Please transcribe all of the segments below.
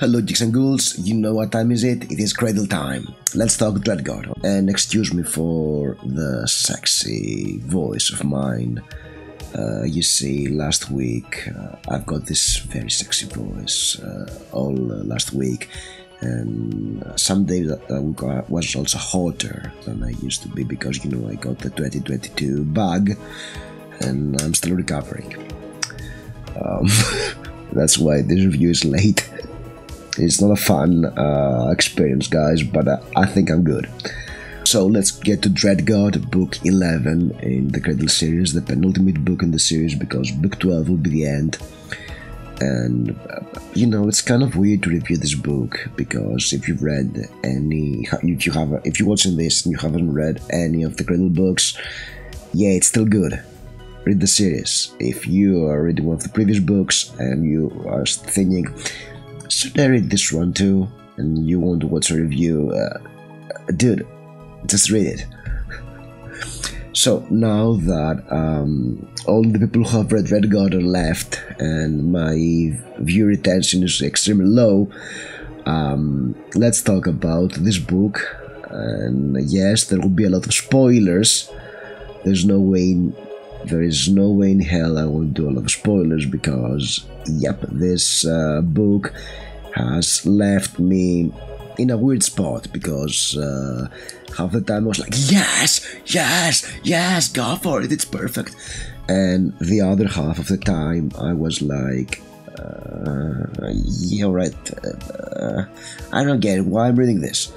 Hello, Geeks and Ghouls. You know what time is it? It is cradle time. Let's talk Dreadgod. And excuse me for the sexy voice of mine. Uh, you see, last week uh, I've got this very sexy voice uh, all uh, last week, and some days I was also hotter than I used to be because you know I got the 2022 bug, and I'm still recovering. Um, that's why this review is late. It's not a fun uh, experience, guys, but uh, I think I'm good. So let's get to Dreadgod, book 11 in the Cradle series, the penultimate book in the series, because book 12 will be the end. And uh, you know, it's kind of weird to review this book because if you've read any, if you have, if you're watching this and you haven't read any of the Cradle books, yeah, it's still good. Read the series. If you are reading one of the previous books and you are thinking, should I read this one too? And you want to watch a review? Uh, dude, just read it. so now that um, all the people who have read Dreadgod are left and my view retention is extremely low, um, let's talk about this book. And yes, there will be a lot of spoilers. There's no way there is no way in hell I will do a lot of spoilers because, yep, this uh, book has left me in a weird spot because uh, half the time I was like, yes, yes, yes, go for it, it's perfect. And the other half of the time I was like, uh, yeah, right, uh, I don't get it, why I'm reading this.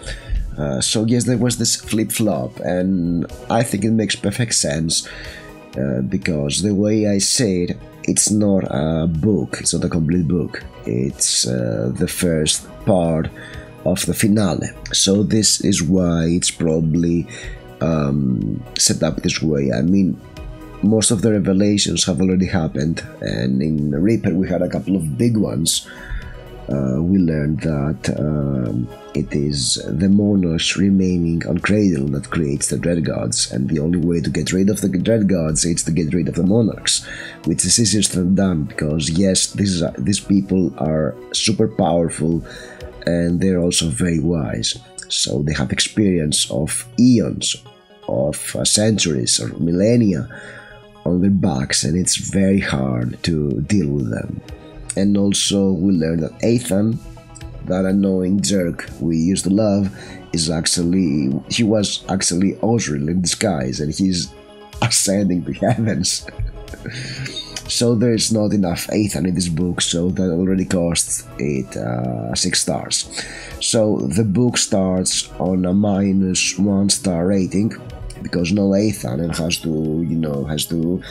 Uh, so yes, there was this flip flop, and I think it makes perfect sense uh, because the way I say it, it's not a book, it's not a complete book. It's uh, the first part of the finale. So this is why it's probably um, set up this way. I mean, most of the revelations have already happened, and in Reaper we had a couple of big ones uh, we learned that um, it is the monarchs remaining on Cradle that creates the Dread Gods, and the only way to get rid of the Dread Gods is to get rid of the monarchs, which is easier than done because yes, these these people are super powerful, and they're also very wise. So they have experience of eons, of uh, centuries or millennia on their backs, and it's very hard to deal with them and also we learned that Eithan, that annoying jerk we used to love, is actually he was actually Ozriel in disguise, and he's ascending to heavens. so there's not enough Eithan in this book, so that already costs it uh, six stars. So the book starts on a minus one star rating because no Eithan and has to you know has to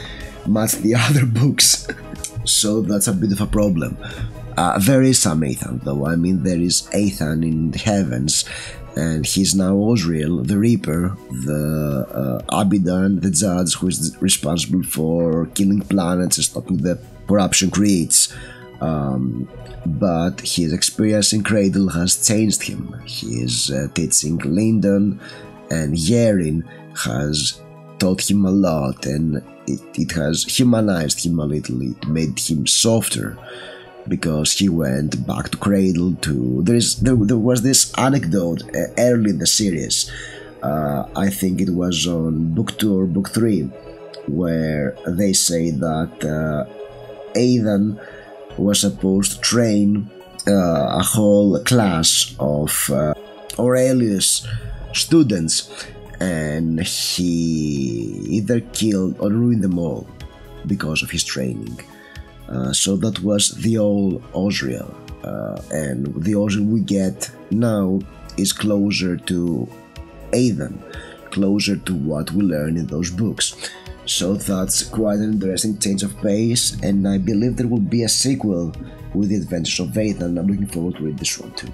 match the other books so that's a bit of a problem. Uh, there is some Eithan, though. I mean, there is Eithan in the heavens, and he's now Ozriel, the Reaper, the uh, Abidan, the judge who is responsible for killing planets and stopping the corruption creates. Um, but his experience in Cradle has changed him. He is uh, teaching Lindon, and Yerin has taught him a lot, and it, it has humanized him a little, it made him softer because he went back to Cradle to there is there, there was this anecdote uh, early in the series. Uh, I think it was on book 2 or book 3 where they say that uh, Aidan was supposed to train uh, a whole class of uh, Arelius students and he either killed or ruined them all because of his training. Uh, so that was the old Ozriel, uh, and the Ozriel we get now is closer to Aidan, closer to what we learn in those books. So that's quite an interesting change of pace, and I believe there will be a sequel with the adventures of Aidan. I'm looking forward to read this one too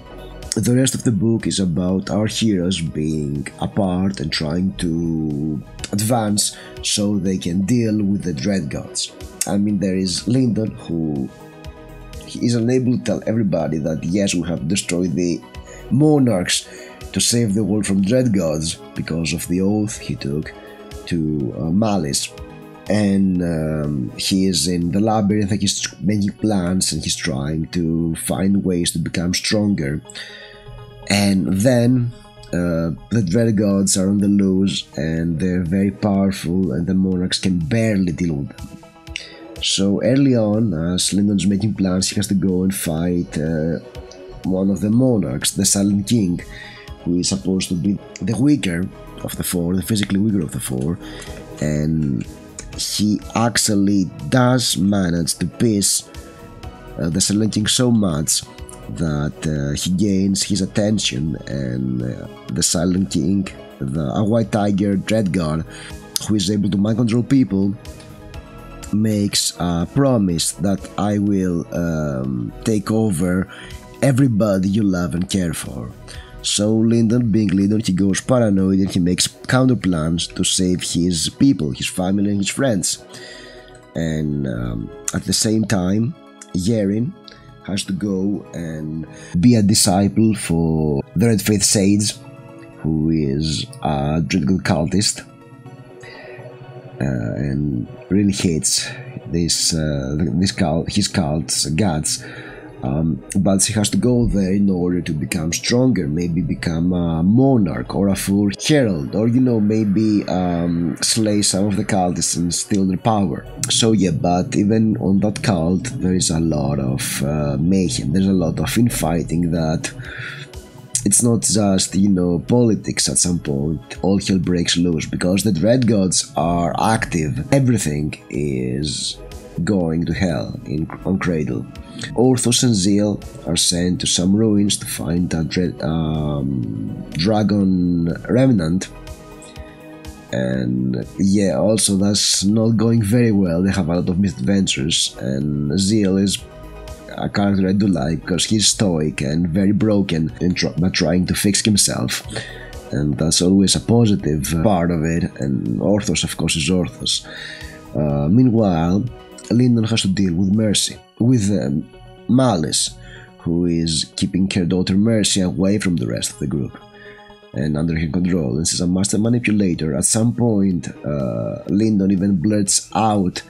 the rest of the book is about our heroes being apart and trying to advance so they can deal with the dread gods. I mean, there is Lindon who is unable to tell everybody that yes, we have destroyed the monarchs to save the world from dread gods because of the oath he took to uh, Malice. And um, he is in the labyrinth and he's making plans and he's trying to find ways to become stronger. And then uh, the dread gods are on the loose and they're very powerful and the monarchs can barely deal with them. So early on as Lindon's making plans he has to go and fight uh, one of the monarchs the silent king who is supposed to be the weaker of the four the physically weaker of the four. And he actually does manage to piss uh, the Silent King so much that uh, he gains his attention and uh, the Silent King, the a White Tiger Dreadgod, who is able to mind control people, makes a promise that I will um, take over everybody you love and care for. So Lindon, being Lindon, he goes paranoid and he makes counter plans to save his people, his family, and his friends. And um, at the same time, Yerin has to go and be a disciple for the Red Faith Sage, who is a dreadful cultist uh, and really hates this uh, this cult, his cult's gods um, but he has to go there in order to become stronger, maybe become a monarch or a full herald, or you know, maybe um, slay some of the cultists and steal their power. So, yeah, but even on that cult, there is a lot of uh, mayhem, there's a lot of infighting that it's not just you know politics at some point. All hell breaks loose because the dread gods are active. Everything is going to hell in on cradle Orthos and Ziel are sent to some ruins to find a dread, um, dragon remnant. And yeah, also that's not going very well. They have a lot of misadventures, and Ziel is a character I do like because he's stoic and very broken, tr- but trying to fix himself. And that's always a positive part of it. And Orthos, of course, is Orthos. Uh, meanwhile, Lindon has to deal with Mercy, with um, Malice, who is keeping her daughter Mercy away from the rest of the group and under her control. And she's a master manipulator. At some point, uh, Lyndon even blurts out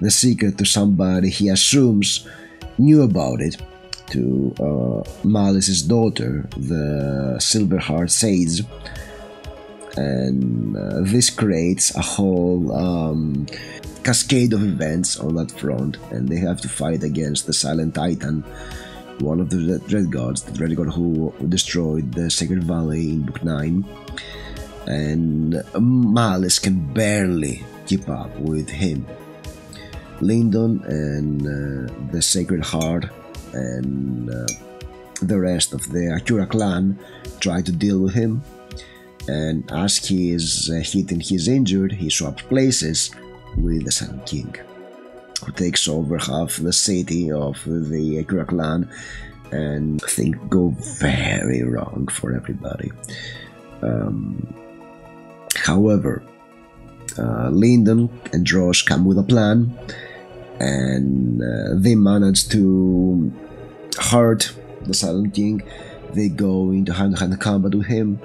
the secret to somebody he assumes knew about it to uh, Malice's daughter, the Silverheart Sage. And uh, this creates a whole um, cascade of events on that front, and they have to fight against the Silent Titan, one of the Dread Gods, the Dread God who destroyed the Sacred Valley in Book 9. And Malice can barely keep up with him. Lindon and uh, the Sacred Heart and uh, the rest of the Akura clan try to deal with him. And as he is uh, hit and he's injured, he swaps places with the Sun King, who takes over half the city of the Akura clan and things go very wrong for everybody. Um, however, uh, Lindon and Dross come with a plan and uh, they manage to hurt the Silent King. They go into hand to hand combat with him,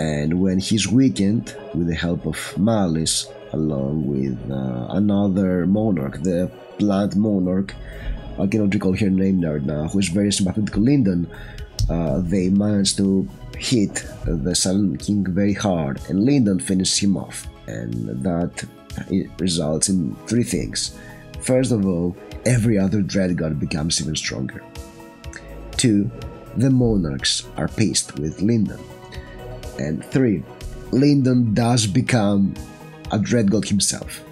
and when he's weakened, with the help of Malice, along with uh, another monarch, the plant monarch. I cannot recall her name right now, who is very sympathetic to Lindon. Uh, they managed to hit the Silent King very hard, and Lindon finishes him off. And that results in three things. First of all, every other dread god becomes even stronger. Two, the monarchs are pissed with Lindon. And three, Lindon does become a Dread God himself.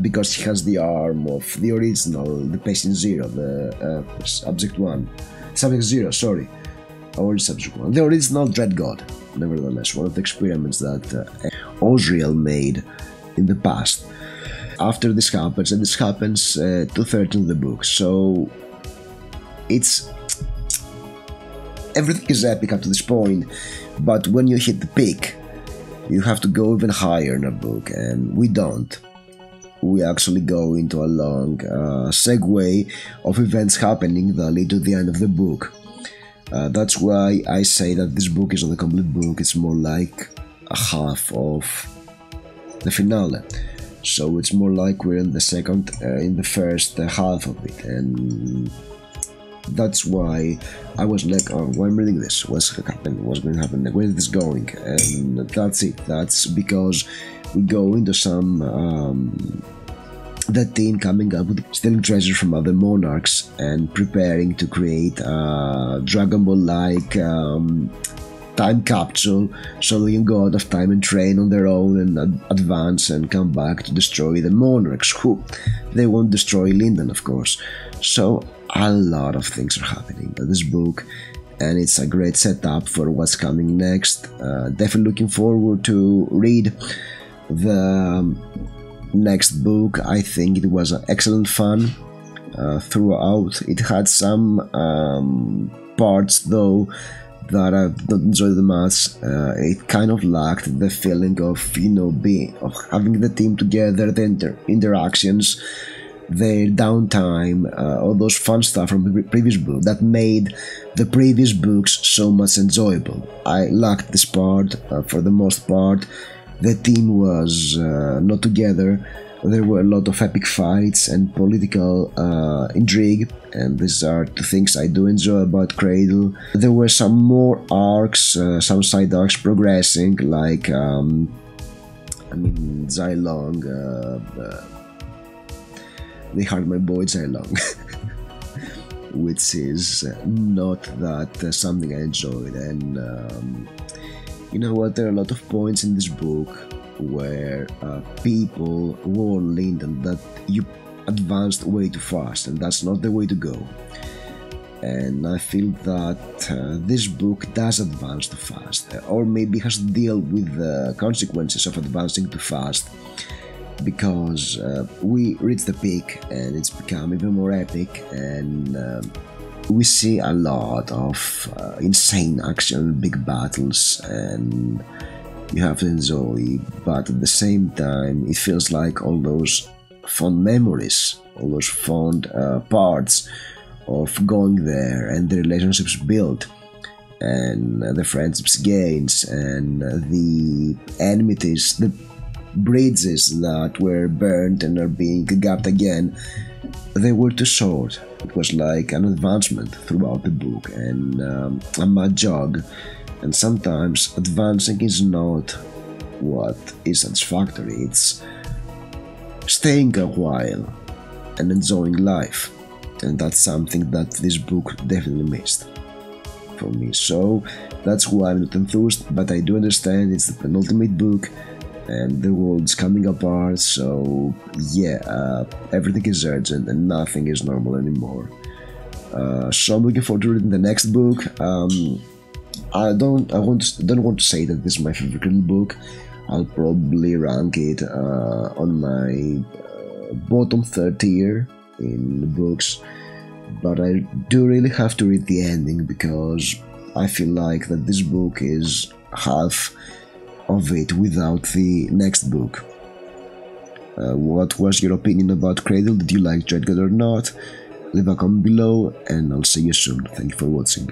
Because he has the arm of the original, the Patient Zero, the uh, Subject 1. Subject 0, sorry. Or Subject 1. The original Dread God, nevertheless, one of the experiments that uh, Ozriel made in the past. After this happens, and this happens uh, two thirds of the book, so it's everything is epic up to this point, but when you hit the peak, you have to go even higher in a book, and we don't. We actually go into a long uh, segue of events happening that lead to the end of the book. Uh, that's why I say that this book is not a complete book, it's more like a half of the finale. so it's more like we're in the second uh, in the first half of it and that's why I was like, oh, why I'm reading this? What's happening? What's going to happen? Where is this going? And that's it. That's because we go into some um, that team coming up with stealing treasure from other monarchs and preparing to create a Dragon Ball like um, time capsule so they can go out of time and train on their own and ad- advance and come back to destroy the monarchs who they won't destroy Lindon of course so a lot of things are happening. In this book and it's a great setup for what's coming next. Uh, definitely looking forward to read the um, next book. I think it was an excellent fun uh, throughout. It had some um, parts though that I don't enjoy the much. Uh, it kind of lacked the feeling of you know being of having the team together, the inter- interactions, their downtime, uh, all those fun stuff from the previous book that made the previous books so much enjoyable. I lacked this part uh, for the most part. The team was uh, not together there were a lot of epic fights and political uh, intrigue, and these are the things I do enjoy about Cradle. There were some more arcs, uh, some side arcs progressing, like um, I mean Zylong. They hurt my boy Zylong. which is not that uh, something I enjoyed, and um, you know what? There are a lot of points in this book where uh, people warn Lindon that you advanced way too fast and that's not the way to go. And I feel that uh, this book does advance too fast, or maybe has to deal with the consequences of advancing too fast because uh, we reach the peak and it's become even more epic and um, we see a lot of uh, insane action, big battles, and you have to enjoy, but at the same time, it feels like all those fond memories, all those fond uh, parts of going there and the relationships built and uh, the friendships gains and uh, the enmities, the bridges that were burned and are being gapped again, they were too short. It was like an advancement throughout the book and um, a mad jog and sometimes advancing is not what is satisfactory, it's staying a while and enjoying life. And that's something that this book definitely missed for me. So that's why I'm not enthused, but I do understand it's the penultimate book and the world's coming apart. So yeah, uh, everything is urgent and nothing is normal anymore. Uh, so I'm looking forward to reading the next book. Um, I don't I want to, don't want to say that this is my favorite book. I'll probably rank it uh, on my uh, bottom third tier in books, but I do really have to read the ending because I feel like that this book is half of it without the next book. Uh, what was your opinion about Cradle? Did you like Dreadgod or not? Leave a comment below, and I'll see you soon. Thank you for watching.